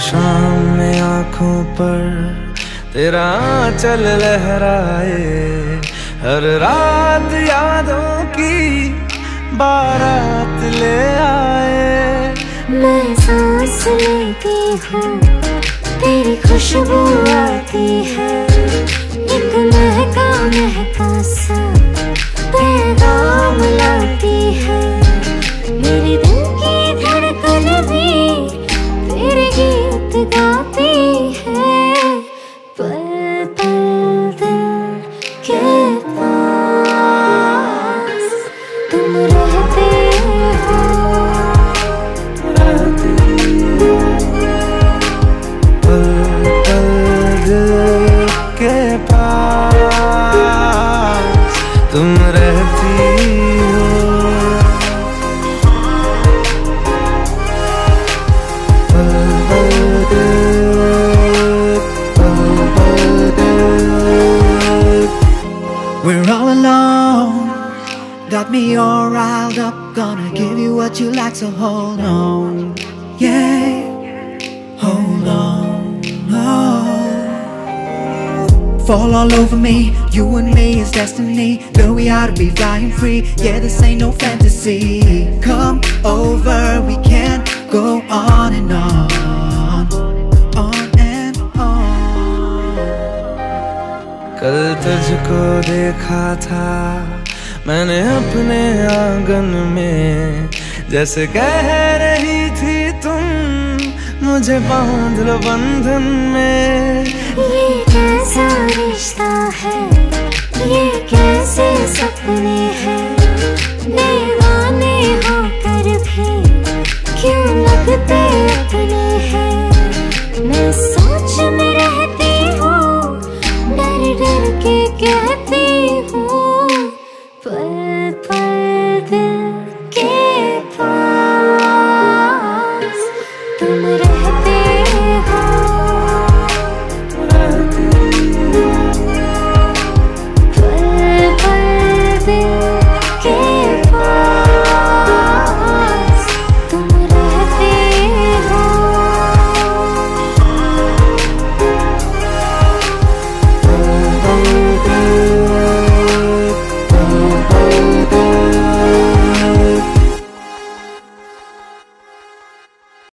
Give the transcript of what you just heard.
शाम में आँखों पर तेरा चल लहराए। हर रात यादों की बारात ले आए। मैं सांस लेती हूँ, तेरी खुशबू आती है। एक महका महका सा दिखाते me all riled up. Gonna give you what you like, so hold on. Yeah, hold on. Oh. Fall all over me. You and me is destiny. Girl, we ought to be flying free. Yeah, this ain't no fantasy. Come over, we can go on and on. On and on. कल तुझको देखा था मैंने अपने आँगन में जैसे कह रही थी तुम, मुझे बाँध लो बंधन में। ये कैसा रिश्ता है? ये कैसे सपने